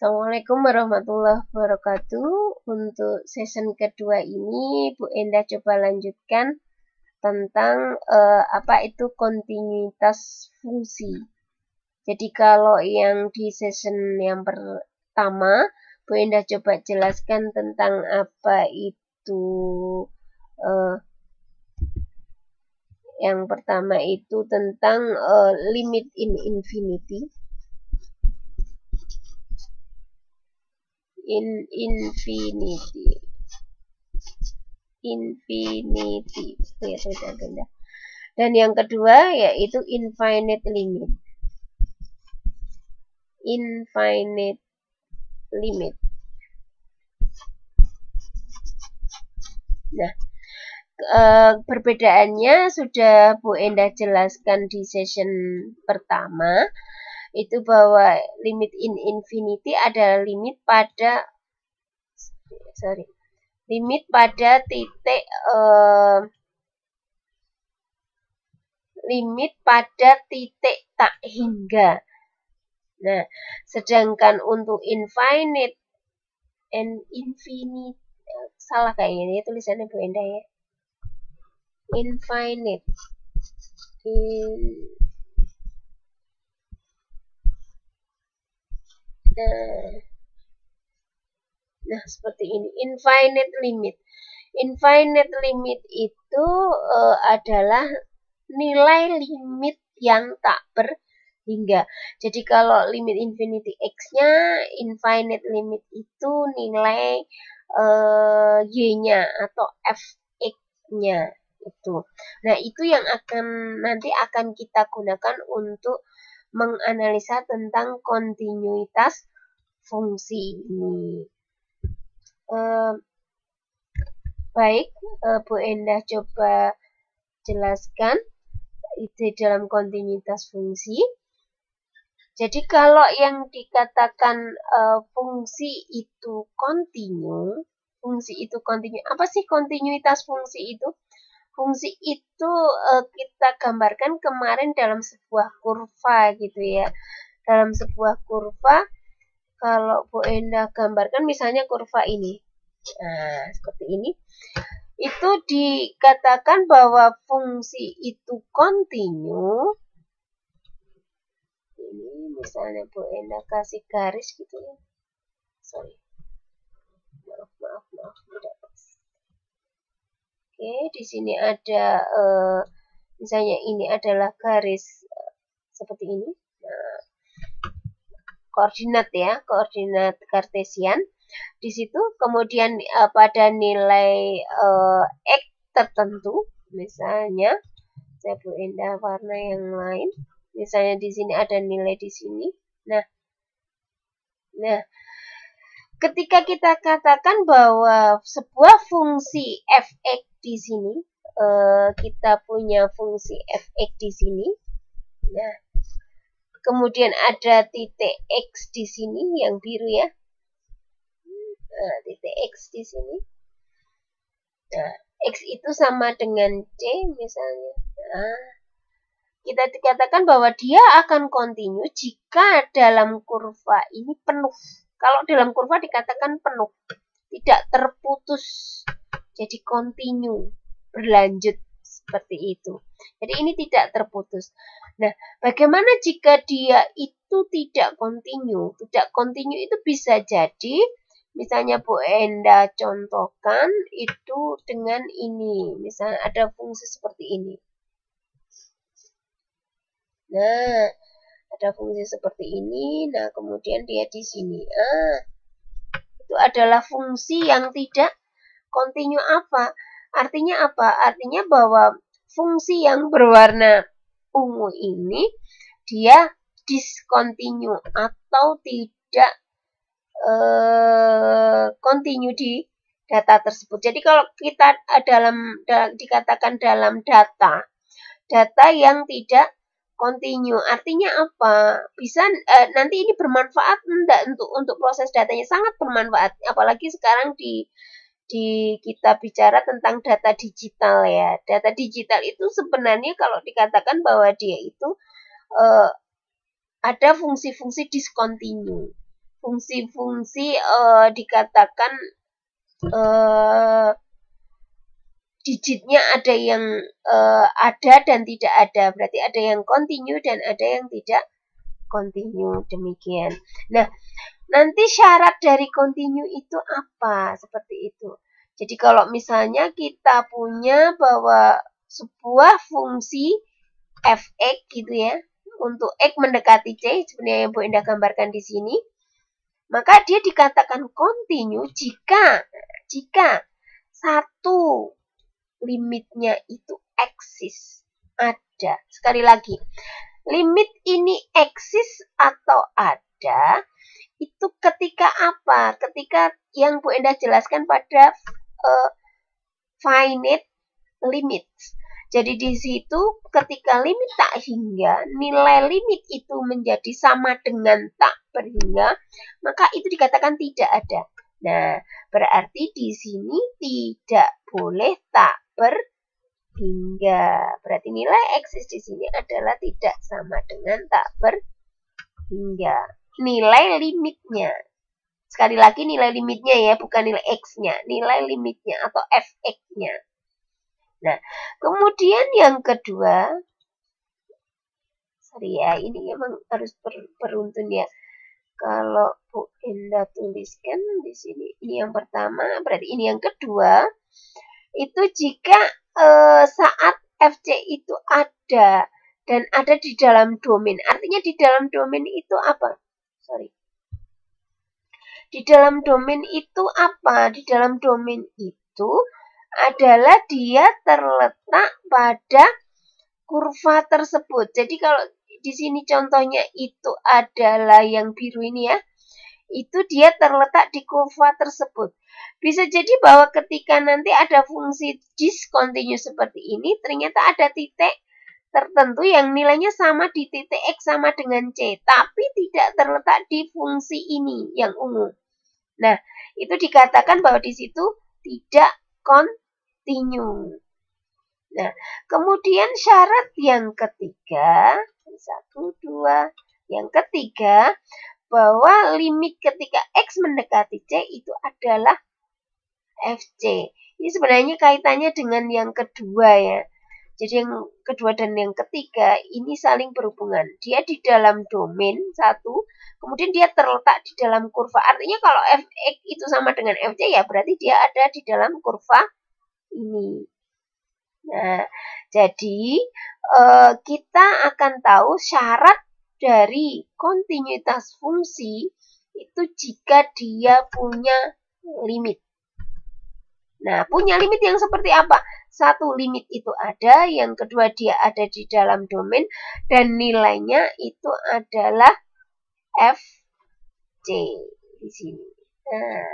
Assalamualaikum warahmatullahi wabarakatuh. Untuk season kedua ini, Bu Endah coba lanjutkan tentang uh, apa itu kontinuitas fungsi. Jadi kalau yang di season yang pertama, Bu Endah coba jelaskan tentang apa itu uh, yang pertama itu tentang uh, limit in infinity in infinity. Infinity. Ya sudah benda dan yang kedua yaitu infinite limit. Infinite limit. Nah e, perbedaannya sudah Bu Endah jelaskan di session pertama itu bahwa limit in infinity adalah limit pada sorry limit pada titik uh, limit pada titik tak hingga. Nah, sedangkan untuk infinite and infinite salah kayaknya ini tulisannya Bu Endah ya. Infinite. In Nah, seperti ini. Infinite limit. Infinite limit itu uh, adalah nilai limit yang tak berhingga. Jadi kalau limit infinity x-nya, infinite limit itu nilai uh, y-nya atau fx-nya itu. Nah, itu yang akan nanti akan kita gunakan untuk menganalisa tentang kontinuitas fungsi ini. Uh, baik, uh, Bu Endah coba jelaskan ide dalam kontinuitas fungsi. Jadi kalau yang dikatakan uh, fungsi itu kontinu, fungsi itu kontinu. Apa sih kontinuitas fungsi itu? Fungsi itu uh, kita gambarkan kemarin dalam sebuah kurva gitu ya. Dalam sebuah kurva kalau Bu Endah gambarkan misalnya kurva ini. Nah, seperti ini. Itu dikatakan bahwa fungsi itu kontinu. Ini misalnya Bu Endah kasih garis gitu ya. Sorry. Maaf, maaf, maaf. Tidak Oke, di sini ada uh, misalnya ini adalah garis uh, seperti ini. Nah, koordinat ya, koordinat kartesian. Di situ kemudian uh, pada nilai uh, x tertentu, misalnya saya indah warna yang lain. Misalnya di sini ada nilai di sini. Nah, nah ketika kita katakan bahwa sebuah fungsi fx di sini uh, kita punya fungsi fx di sini. Nah, kemudian ada titik x di sini yang biru ya. Nah, titik x di sini. Nah, x itu sama dengan c misalnya. Nah, kita dikatakan bahwa dia akan kontinu jika dalam kurva ini penuh. Kalau dalam kurva dikatakan penuh, tidak terputus jadi kontinu berlanjut seperti itu. Jadi ini tidak terputus. Nah, bagaimana jika dia itu tidak kontinu? Tidak kontinu itu bisa jadi misalnya Bu Enda contohkan itu dengan ini. Misalnya ada fungsi seperti ini. Nah, ada fungsi seperti ini. Nah, kemudian dia di sini. Ah, itu adalah fungsi yang tidak Kontinu apa? Artinya apa? Artinya bahwa fungsi yang berwarna ungu ini dia discontinue atau tidak uh, continue di data tersebut. Jadi kalau kita dalam, dalam dikatakan dalam data, data yang tidak continue, artinya apa? Bisa uh, nanti ini bermanfaat enggak untuk untuk proses datanya sangat bermanfaat, apalagi sekarang di di kita bicara tentang data digital ya. Data digital itu sebenarnya kalau dikatakan bahwa dia itu uh, ada fungsi-fungsi discontinue. fungsi-fungsi uh, dikatakan uh, digitnya ada yang uh, ada dan tidak ada. Berarti ada yang continue dan ada yang tidak continue. Demikian. Nah, nanti syarat dari continue itu apa? Seperti itu. Jadi kalau misalnya kita punya bahwa sebuah fungsi fx gitu ya, untuk x mendekati c, sebenarnya yang Bu Indah gambarkan di sini, maka dia dikatakan continue jika jika satu limitnya itu eksis ada. Sekali lagi, limit ini eksis atau ada itu ketika apa? Ketika yang Bu Endah jelaskan pada uh, finite limits. Jadi di situ ketika limit tak hingga, nilai limit itu menjadi sama dengan tak berhingga, maka itu dikatakan tidak ada. Nah, berarti di sini tidak boleh tak berhingga. Berarti nilai eksis di sini adalah tidak sama dengan tak berhingga. Nilai limitnya Sekali lagi nilai limitnya ya, bukan nilai X-nya. Nilai limitnya atau Fx-nya. Nah, kemudian yang kedua, sorry ya, ini memang harus ber, beruntun ya. Kalau Bu Enda tuliskan di sini, ini yang pertama, berarti ini yang kedua, itu jika eh, saat FC itu ada dan ada di dalam domain. Artinya di dalam domain itu apa? Sorry. Di dalam domain itu apa? Di dalam domain itu adalah dia terletak pada kurva tersebut. Jadi kalau di sini contohnya itu adalah yang biru ini ya. Itu dia terletak di kurva tersebut. Bisa jadi bahwa ketika nanti ada fungsi discontinuous seperti ini, ternyata ada titik tertentu yang nilainya sama di titik X sama dengan C, tapi tidak terletak di fungsi ini yang ungu. Nah, itu dikatakan bahwa di situ tidak continue. Nah, kemudian syarat yang ketiga, satu, dua, yang ketiga, bahwa limit ketika X mendekati C itu adalah FC. Ini sebenarnya kaitannya dengan yang kedua ya. Jadi yang kedua dan yang ketiga ini saling berhubungan. Dia di dalam domain satu, kemudian dia terletak di dalam kurva. Artinya kalau fx itu sama dengan fc ya berarti dia ada di dalam kurva ini. Nah, jadi eh, kita akan tahu syarat dari kontinuitas fungsi itu jika dia punya limit. Nah, punya limit yang seperti apa? Satu limit itu ada, yang kedua dia ada di dalam domain dan nilainya itu adalah FC di sini. Nah,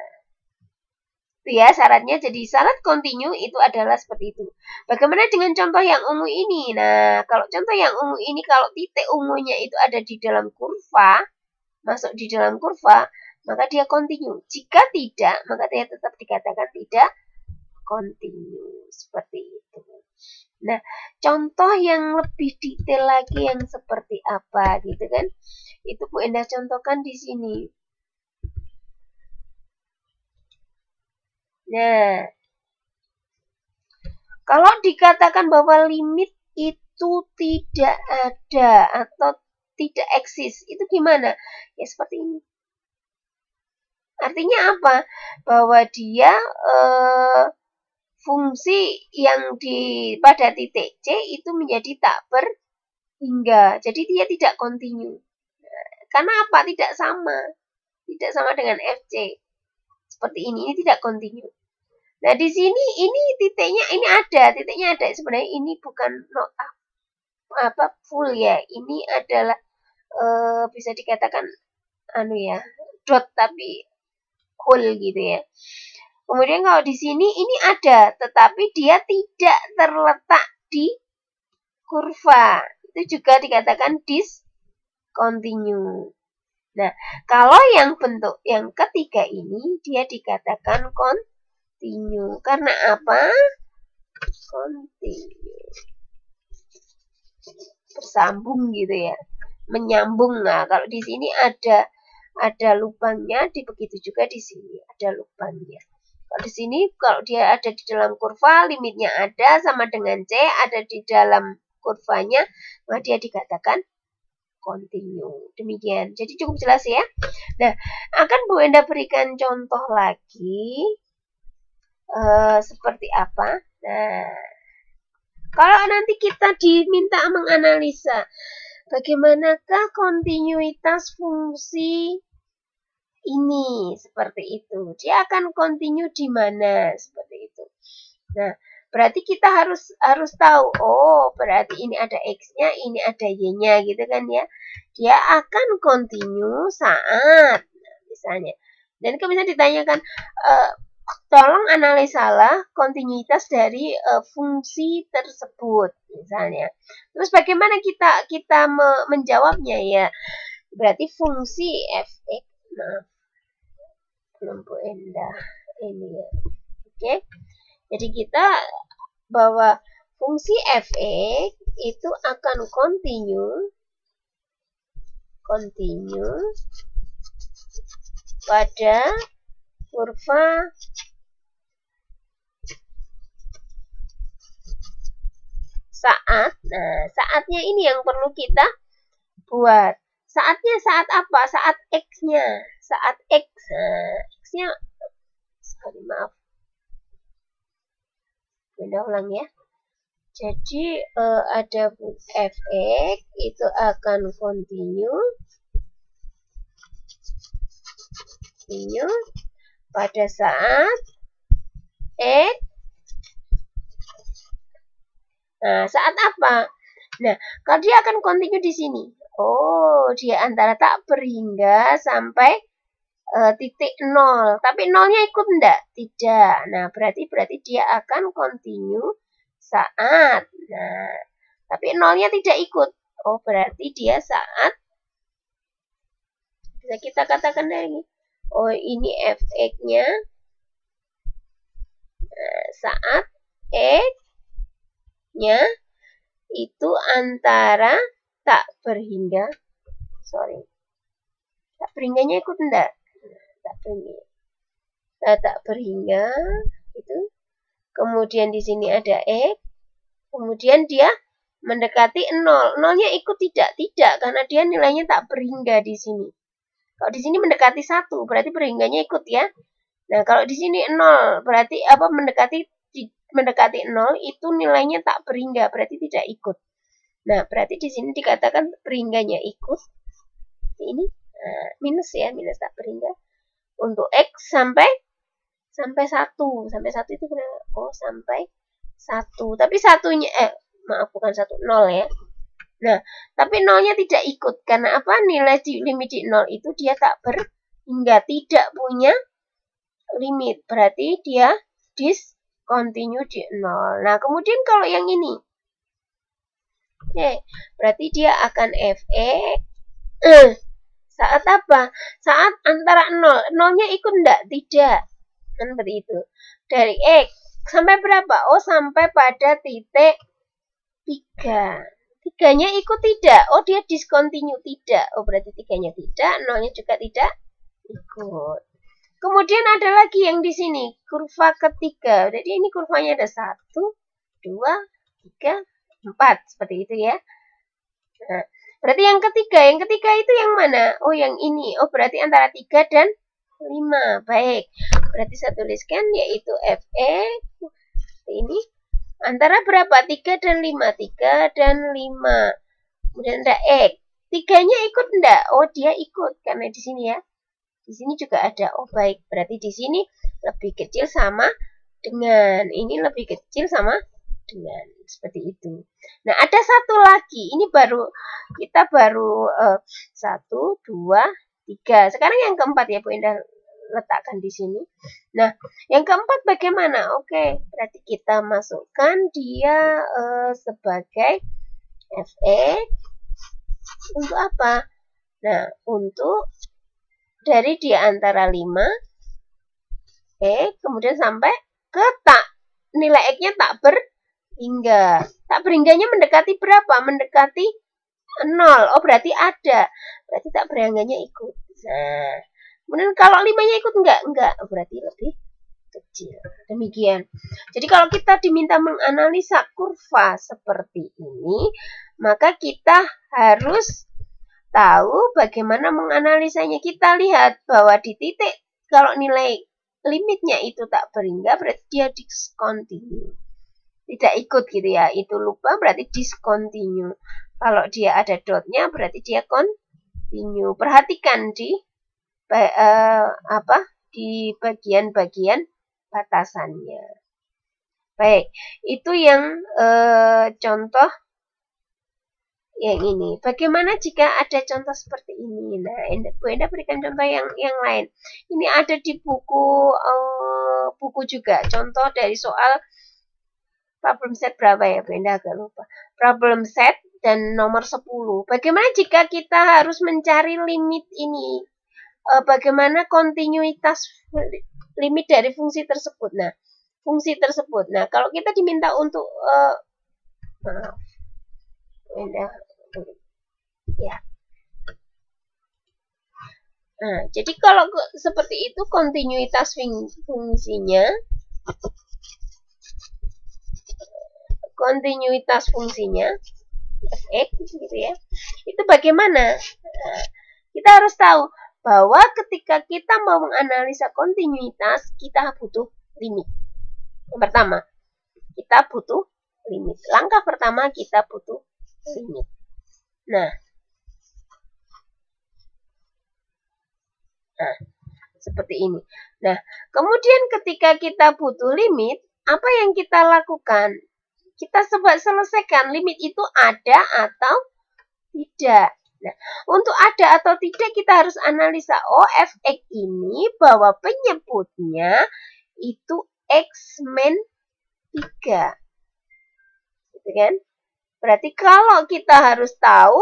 itu ya syaratnya. Jadi syarat continue itu adalah seperti itu. Bagaimana dengan contoh yang ungu ini? Nah, kalau contoh yang ungu ini kalau titik ungunya itu ada di dalam kurva, masuk di dalam kurva, maka dia continue. Jika tidak, maka dia tetap dikatakan tidak continue seperti itu. Nah, contoh yang lebih detail lagi yang seperti apa gitu kan? Itu Bu Endah contohkan di sini. Nah, kalau dikatakan bahwa limit itu tidak ada atau tidak eksis, itu gimana? Ya seperti ini. Artinya apa? Bahwa dia eh, fungsi yang di pada titik C itu menjadi tak berhingga. Jadi dia tidak continue. Karena apa? Tidak sama. Tidak sama dengan FC. Seperti ini, ini tidak continue. Nah, di sini ini titiknya ini ada, titiknya ada. Sebenarnya ini bukan not apa full ya. Ini adalah uh, bisa dikatakan anu ya, dot tapi full gitu ya. Kemudian kalau di sini ini ada, tetapi dia tidak terletak di kurva. Itu juga dikatakan discontinue. Nah, kalau yang bentuk yang ketiga ini, dia dikatakan continue. Karena apa? Continue. Bersambung gitu ya. Menyambung. Nah, kalau di sini ada ada lubangnya, di begitu juga di sini ada lubangnya. Kalau di sini, kalau dia ada di dalam kurva, limitnya ada sama dengan C, ada di dalam kurvanya, maka dia dikatakan continue. Demikian. Jadi cukup jelas ya. Nah, akan Bu Enda berikan contoh lagi uh, seperti apa. Nah, kalau nanti kita diminta menganalisa bagaimanakah kontinuitas fungsi ini seperti itu. Dia akan continue di mana seperti itu. Nah, berarti kita harus harus tahu oh, berarti ini ada x-nya, ini ada y-nya gitu kan ya. Dia akan continue saat misalnya. Dan kalau ditanyakan e, tolong analisalah kontinuitas dari e, fungsi tersebut misalnya. Terus bagaimana kita kita me, menjawabnya ya? Berarti fungsi fx lampu indah ini ya. Oke. Jadi kita bahwa fungsi fx itu akan continue continue pada kurva saat. Nah saatnya ini yang perlu kita buat saatnya saat apa saat x-nya saat X. X-nya, sorry maaf. Benda ulang ya. Jadi uh, ada fx itu akan continue continue pada saat x Nah, saat apa? Nah, kalau dia akan continue di sini. Oh, dia antara tak berhingga sampai uh, titik nol. Tapi nolnya ikut enggak? Tidak. Nah, berarti berarti dia akan continue saat. Nah, tapi nolnya tidak ikut. Oh, berarti dia saat bisa kita katakan lagi. Oh, ini fx-nya nah, saat x-nya itu antara tak berhingga sorry tak berhingganya ikut enggak tak berhingga nah, tak berhingga itu kemudian di sini ada x kemudian dia mendekati 0 nolnya ikut tidak? Tidak karena dia nilainya tak berhingga di sini. Kalau di sini mendekati satu berarti berhingganya ikut ya. Nah kalau di sini 0 berarti apa mendekati mendekati 0 itu nilainya tak berhingga berarti tidak ikut nah berarti di sini dikatakan berhingganya ikut. Ini nah, minus ya minus tak berhingga untuk X sampai sampai satu. Sampai satu itu berapa oh sampai satu. Tapi satunya eh maaf bukan satu nol ya. Nah tapi nolnya tidak ikut. Karena apa? Nilai di limit di nol itu dia tak ber hingga tidak punya limit. Berarti dia discontinue di nol. Nah kemudian kalau yang ini oke berarti dia akan fx eh, saat apa? Saat antara 0. Nolnya ikut enggak? Tidak. Kan seperti itu. Dari X sampai berapa? Oh, sampai pada titik 3. Tiganya ikut tidak? Oh, dia discontinue tidak. Oh, berarti tiganya tidak. Nolnya juga tidak ikut. Kemudian ada lagi yang di sini. Kurva ketiga. Jadi ini kurvanya ada 1, 2, 3, 4. Seperti itu ya. Nah, Berarti yang ketiga, yang ketiga itu yang mana? Oh, yang ini. Oh, berarti antara 3 dan 5. Baik. Berarti saya tuliskan yaitu FE ini antara berapa? 3 dan 5. 3 dan 5. Kemudian ada X. Tiganya ikut enggak? Oh, dia ikut karena di sini ya. Di sini juga ada. Oh, baik. Berarti di sini lebih kecil sama dengan ini lebih kecil sama dengan seperti itu. Nah, ada satu lagi. Ini baru kita baru uh, satu, dua, tiga. Sekarang yang keempat ya Bu Indah letakkan di sini. Nah, yang keempat bagaimana? Oke, berarti kita masukkan dia uh, sebagai FE untuk apa? Nah, untuk dari di antara 5 E kemudian sampai ke tak nilai X-nya tak ber hingga. Tak beringganya mendekati berapa? Mendekati nol. Oh, berarti ada. Berarti tak beringganya ikut. Nah, kemudian kalau limanya ikut enggak? Enggak, berarti lebih kecil. Demikian. Jadi kalau kita diminta menganalisa kurva seperti ini, maka kita harus tahu bagaimana menganalisanya. Kita lihat bahwa di titik kalau nilai limitnya itu tak berhingga berarti dia discontinue. Tidak ikut gitu ya. Itu lupa berarti discontinue. Kalau dia ada dotnya berarti dia continue. Perhatikan di uh, apa di bagian-bagian batasannya. Baik, itu yang uh, contoh yang ini. Bagaimana jika ada contoh seperti ini? Nah, Bu Enda berikan contoh yang yang lain. Ini ada di buku uh, buku juga. Contoh dari soal problem set berapa ya? Bu Enda agak lupa. Problem set dan nomor 10. Bagaimana jika kita harus mencari limit ini? Uh, bagaimana kontinuitas limit dari fungsi tersebut. Nah, fungsi tersebut. Nah, kalau kita diminta untuk uh, maaf, ya. Nah, jadi kalau seperti itu kontinuitas fungsinya kontinuitas fungsinya fx gitu ya. Itu bagaimana? Nah, kita harus tahu bahwa ketika kita mau menganalisa kontinuitas, kita butuh limit. Yang pertama, kita butuh limit. Langkah pertama kita butuh limit. Nah, nah seperti ini. Nah, kemudian ketika kita butuh limit, apa yang kita lakukan? Kita coba selesaikan limit itu ada atau tidak. Nah, untuk ada atau tidak kita harus analisa oh fx ini bahwa penyebutnya itu x men 3. Gitu kan? Berarti kalau kita harus tahu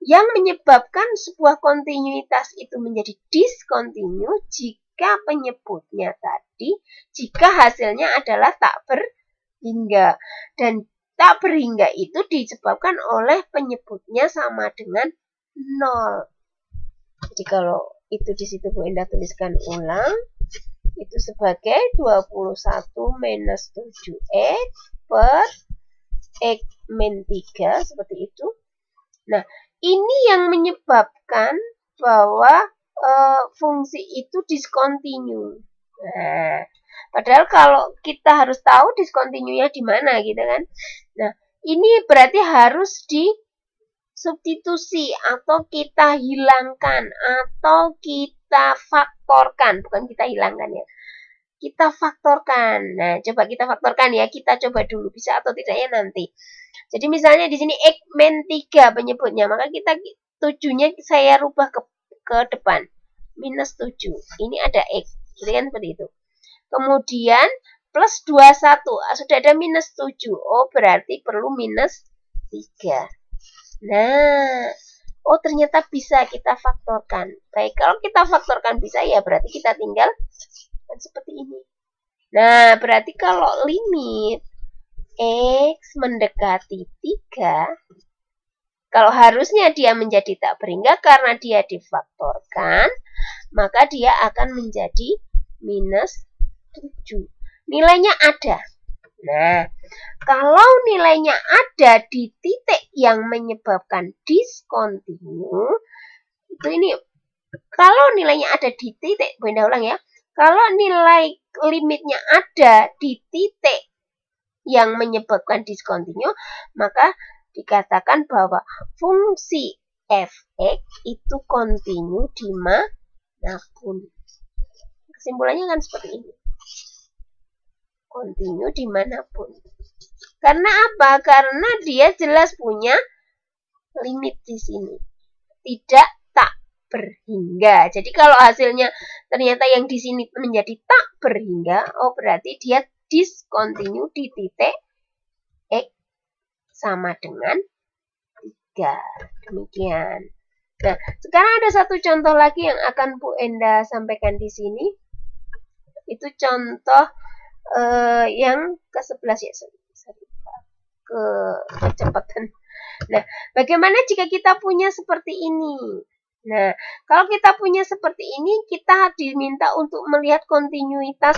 yang menyebabkan sebuah kontinuitas itu menjadi discontinue jika penyebutnya tadi, jika hasilnya adalah tak berhingga. Dan tak berhingga itu disebabkan oleh penyebutnya sama dengan 0. Jadi kalau itu di situ Bu Endah tuliskan ulang itu sebagai 21 minus 7x per x min 3 seperti itu. Nah, ini yang menyebabkan bahwa e, fungsi itu discontinue. Nah, padahal kalau kita harus tahu discontinue-nya di mana gitu kan. Nah, ini berarti harus di substitusi atau kita hilangkan atau kita faktorkan, bukan kita hilangkan ya. Kita faktorkan. Nah, coba kita faktorkan ya. Kita coba dulu bisa atau tidaknya nanti. Jadi misalnya di sini X min 3 penyebutnya, maka kita tujuhnya saya rubah ke ke depan. Minus 7. Ini ada X. Jadi kan seperti itu. Kemudian plus 21. Sudah ada minus 7. Oh, berarti perlu minus 3. Nah, oh ternyata bisa kita faktorkan. Baik, kalau kita faktorkan bisa ya berarti kita tinggal seperti ini. Nah, berarti kalau limit X mendekati 3, kalau harusnya dia menjadi tak berhingga karena dia difaktorkan, maka dia akan menjadi minus 7. Nilainya ada. Nah, kalau nilainya ada di titik yang menyebabkan discontinue, itu ini kalau nilainya ada di titik, benda ulang ya. Kalau nilai limitnya ada di titik yang menyebabkan discontinue, maka dikatakan bahwa fungsi fx itu continue di mana pun. Kesimpulannya kan seperti ini continue di mana pun. Karena apa? Karena dia jelas punya limit di sini. Tidak tak berhingga. Jadi kalau hasilnya ternyata yang di sini menjadi tak berhingga, oh berarti dia discontinue di titik X sama dengan 3. Demikian. Nah, sekarang ada satu contoh lagi yang akan Bu Enda sampaikan di sini. Itu contoh uh, yang ke-11 ya, sorry, ke kecepatan. Nah, bagaimana jika kita punya seperti ini? Nah, kalau kita punya seperti ini, kita diminta untuk melihat kontinuitas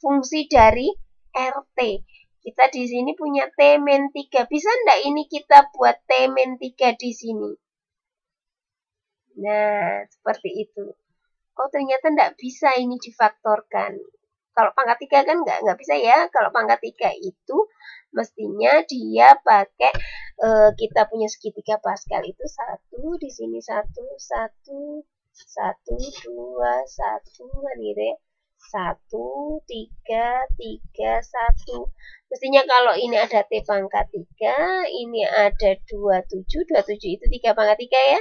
fungsi dari RT. Kita di sini punya T min 3. Bisa enggak ini kita buat T min 3 di sini? Nah, seperti itu. Oh, ternyata enggak bisa ini difaktorkan. Kalau pangkat 3 kan enggak, enggak bisa ya. Kalau pangkat 3 itu mestinya dia pakai uh, kita punya segitiga Pascal itu satu di sini satu satu satu dua satu kan gitu ya. Satu tiga tiga satu. Mestinya kalau ini ada t pangkat tiga ini ada dua tujuh dua tujuh itu tiga pangkat tiga ya.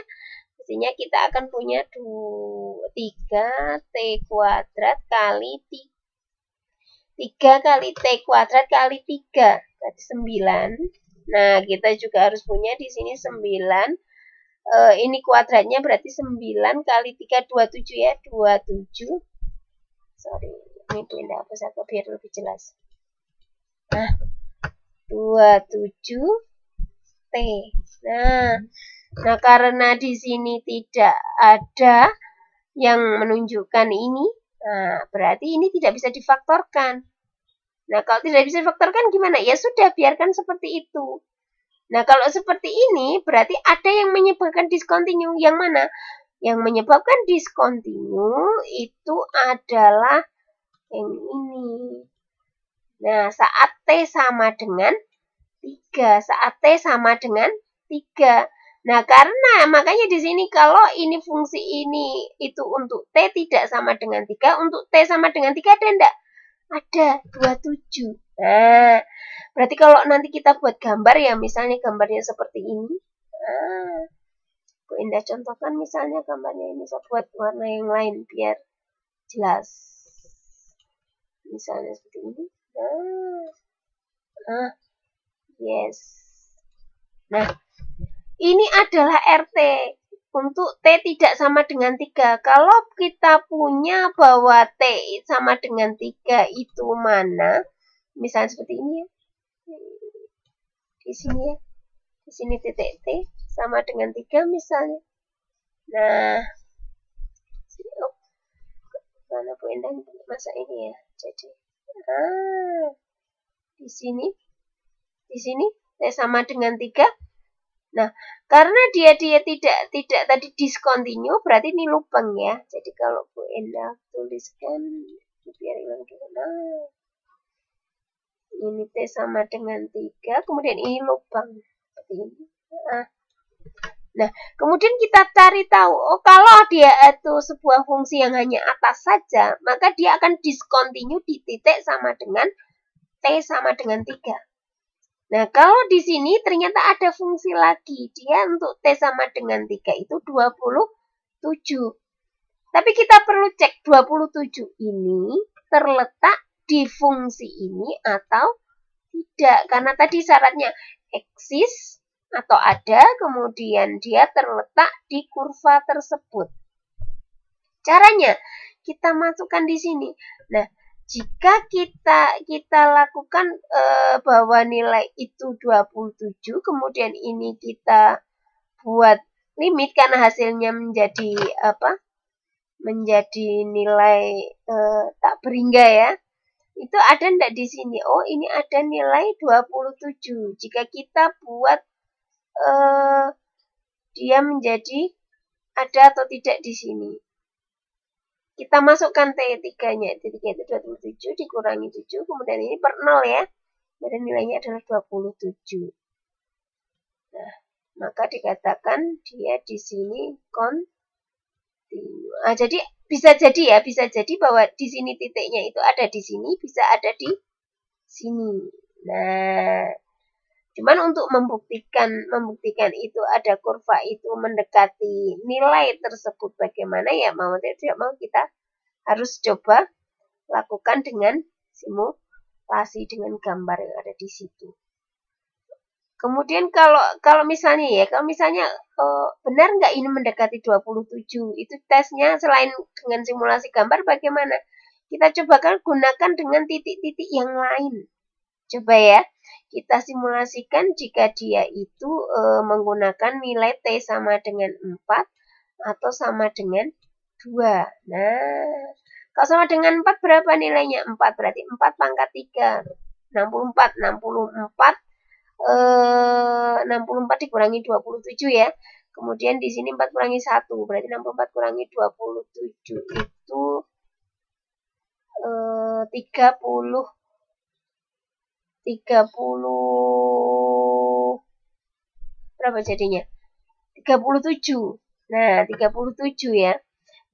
Mestinya kita akan punya dua tiga t kuadrat kali tiga 3 kali T kuadrat kali 3 berarti 9 nah kita juga harus punya di sini 9 uh, ini kuadratnya berarti 9 kali 3 27 ya 27 sorry ini pindah apa satu biar lebih jelas. Nah 27 T. Nah nah karena di sini tidak ada yang menunjukkan ini Nah, berarti ini tidak bisa difaktorkan. Nah, kalau tidak bisa difaktorkan gimana? Ya sudah, biarkan seperti itu. Nah, kalau seperti ini, berarti ada yang menyebabkan discontinue. Yang mana? Yang menyebabkan discontinue itu adalah yang ini. Nah, saat T sama dengan 3. Saat T sama dengan 3. Nah, karena makanya di sini kalau ini fungsi ini itu untuk T tidak sama dengan 3, untuk T sama dengan 3 ada enggak? Ada, 27. Nah, berarti kalau nanti kita buat gambar ya, misalnya gambarnya seperti ini. Nah, Indah contohkan misalnya gambarnya ini saya buat warna yang lain biar jelas. Misalnya seperti ini. Nah, ah, yes. Nah, ini adalah RT untuk T tidak sama dengan 3. Kalau kita punya bahwa T sama dengan 3 itu mana? Misalnya seperti ini ya. Di sini ya. Di sini titik T sama dengan 3 misalnya. Nah, oh, mana Bu Endang masa ini ya. Jadi, ah, di sini, di sini T sama dengan 3 Nah, karena dia dia tidak tidak tadi discontinue berarti ini lubang ya. Jadi kalau Bu Endah tuliskan biar hilang dulu. Nah, ini T sama dengan 3, kemudian ini lubang ini. Nah, nah, kemudian kita cari tahu, oh kalau dia itu sebuah fungsi yang hanya atas saja, maka dia akan discontinue di titik sama dengan T sama dengan 3. Nah, kalau di sini ternyata ada fungsi lagi. Dia untuk T sama dengan 3 itu 27. Tapi kita perlu cek 27 ini terletak di fungsi ini atau tidak. Karena tadi syaratnya eksis atau ada, kemudian dia terletak di kurva tersebut. Caranya, kita masukkan di sini. Nah, jika kita kita lakukan e, bahwa nilai itu 27 kemudian ini kita buat limit karena hasilnya menjadi apa menjadi nilai e, tak berhingga ya itu ada ndak di sini? Oh ini ada nilai 27 jika kita buat e, dia menjadi ada atau tidak di sini kita masukkan T3-nya. T3 itu 27 dikurangi 7, kemudian ini per 0 ya. Kemudian nilainya adalah 27. Nah, maka dikatakan dia di sini kontinu. Nah, jadi bisa jadi ya, bisa jadi bahwa di sini titiknya itu ada di sini, bisa ada di sini. Nah, Cuman untuk membuktikan membuktikan itu ada kurva itu mendekati nilai tersebut bagaimana ya mau tidak mau kita harus coba lakukan dengan simulasi dengan gambar yang ada di situ. Kemudian kalau kalau misalnya ya, kalau misalnya oh, benar nggak ini mendekati 27, itu tesnya selain dengan simulasi gambar bagaimana? Kita coba kan gunakan dengan titik-titik yang lain. Coba ya kita simulasikan jika dia itu e, menggunakan nilai T sama dengan 4, atau sama dengan 2. Nah, kalau sama dengan 4 berapa nilainya? 4 berarti 4 pangkat 3. 64. 64 eh, 64 dikurangi 27 ya. Kemudian di sini 4 kurangi 1. Berarti 64 kurangi 27 itu eh, 30 30 berapa jadinya? 37. Nah, 37 ya.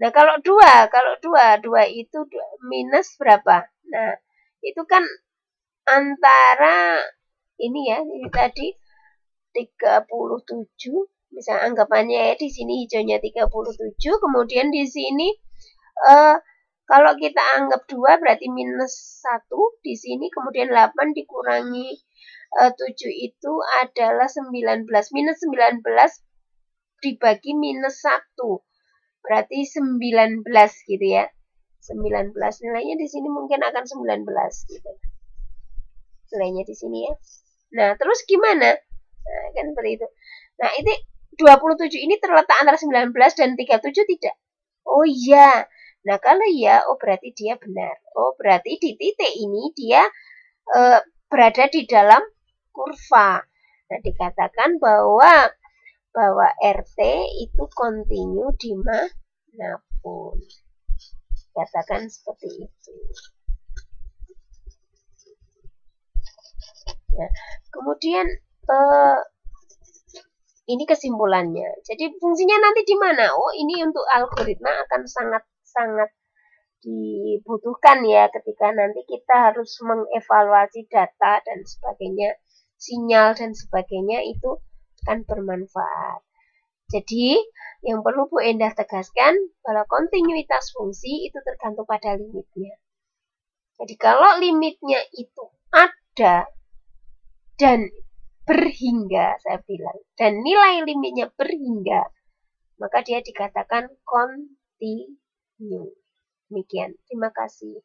Nah, kalau 2, kalau 2, 2 itu minus berapa? Nah, itu kan antara ini ya, ini tadi 37 misal anggapannya ya di sini hijaunya 37 kemudian di sini uh, kalau kita anggap 2 berarti minus 1 di sini kemudian 8 dikurangi uh, 7 itu adalah 19 minus 19 dibagi minus 1 berarti 19 gitu ya. 19 nilainya di sini mungkin akan 19 gitu. Nilainya di sini ya. Nah terus gimana? Nah, kan seperti itu. Nah ini 27 ini terletak antara 19 dan 37 tidak? Oh iya nah kalau iya oh berarti dia benar oh berarti di titik ini dia uh, berada di dalam kurva nah dikatakan bahwa bahwa RT itu kontinu di mana pun. Katakan seperti itu. Nah, kemudian eh, ini kesimpulannya. Jadi fungsinya nanti di mana? Oh, ini untuk algoritma akan sangat-sangat dibutuhkan ya ketika nanti kita harus mengevaluasi data dan sebagainya, sinyal dan sebagainya itu akan bermanfaat. Jadi, yang perlu Bu Endah tegaskan bahwa kontinuitas fungsi itu tergantung pada limitnya. Jadi, kalau limitnya itu ada dan berhingga, saya bilang, dan nilai limitnya berhingga, maka dia dikatakan kontinu. Demikian. Terima kasih.